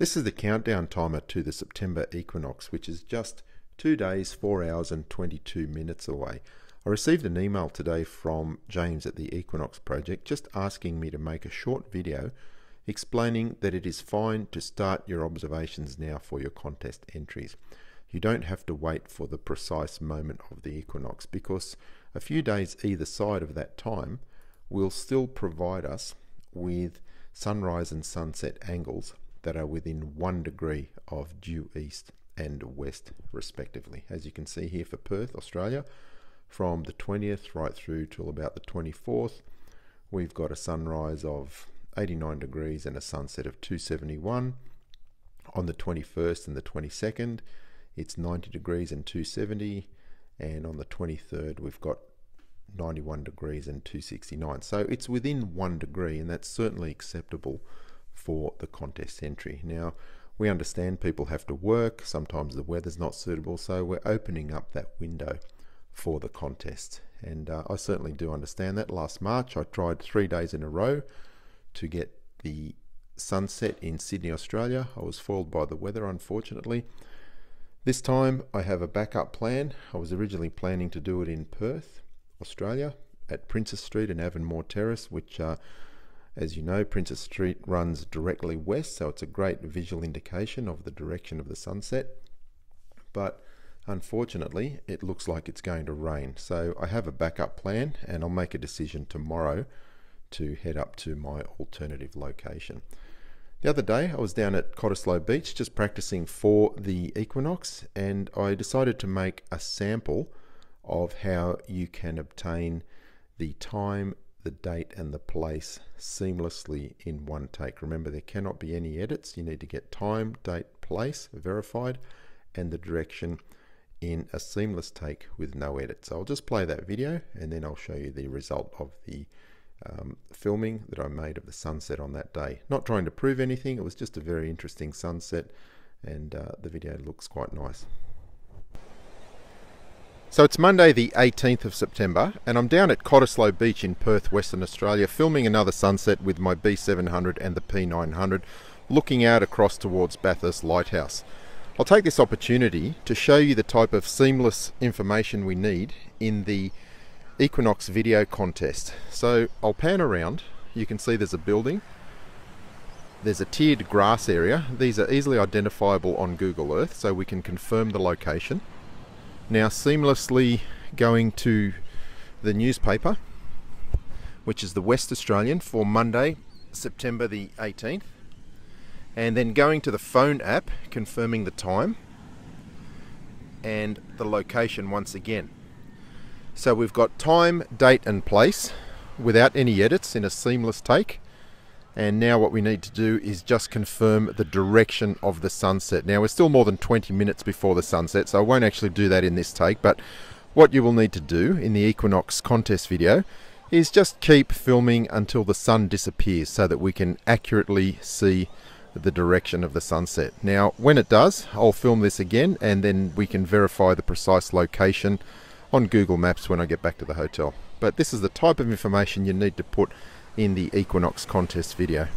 This is the countdown timer to the September equinox, which is just 2 days, 4 hours, and 22 minutes away. I received an email today from James at the Equinox Project just asking me to make a short video explaining that it is fine to start your observations now for your contest entries. You don't have to wait for the precise moment of the equinox because a few days either side of that time will still provide us with sunrise and sunset angles that are within one degree of due east and west respectively. As you can see here for Perth, Australia, from the 20th right through till about the 24th, we've got a sunrise of 89 degrees and a sunset of 271. On the 21st and the 22nd, it's 90 degrees and 270. And on the 23rd, we've got 91 degrees and 269. So it's within one degree, and that's certainly acceptable for the contest entry. Now, we understand people have to work, sometimes the weather's not suitable, so we're opening up that window for the contest. And uh, I certainly do understand that. Last March, I tried three days in a row to get the sunset in Sydney, Australia. I was foiled by the weather, unfortunately. This time, I have a backup plan. I was originally planning to do it in Perth, Australia, at Princes Street and Avonmore Terrace, which uh, as you know, Princes Street runs directly west, so it's a great visual indication of the direction of the sunset. But unfortunately, it looks like it's going to rain. So I have a backup plan and I'll make a decision tomorrow to head up to my alternative location. The other day, I was down at Cottesloe Beach just practicing for the equinox, and I decided to make a sample of how you can obtain the time the date and the place seamlessly in one take. Remember, there cannot be any edits. You need to get time, date, place verified, and the direction in a seamless take with no edits. So I'll just play that video and then I'll show you the result of the um, filming that I made of the sunset on that day. Not trying to prove anything, it was just a very interesting sunset and uh, the video looks quite nice. So it's Monday the 18th of September and I'm down at Cottesloe Beach in Perth, Western Australia filming another sunset with my B700 and the P900 looking out across towards Bathurst Lighthouse. I'll take this opportunity to show you the type of seamless information we need in the Equinox video contest. So I'll pan around, you can see there's a building, there's a tiered grass area, these are easily identifiable on Google Earth so we can confirm the location. Now seamlessly going to the newspaper, which is the West Australian for Monday, September the 18th, and then going to the phone app, confirming the time and the location once again. So we've got time, date and place without any edits in a seamless take and now what we need to do is just confirm the direction of the sunset. Now we're still more than 20 minutes before the sunset, so I won't actually do that in this take, but what you will need to do in the Equinox contest video is just keep filming until the sun disappears so that we can accurately see the direction of the sunset. Now when it does, I'll film this again and then we can verify the precise location on Google Maps when I get back to the hotel. But this is the type of information you need to put in the Equinox contest video.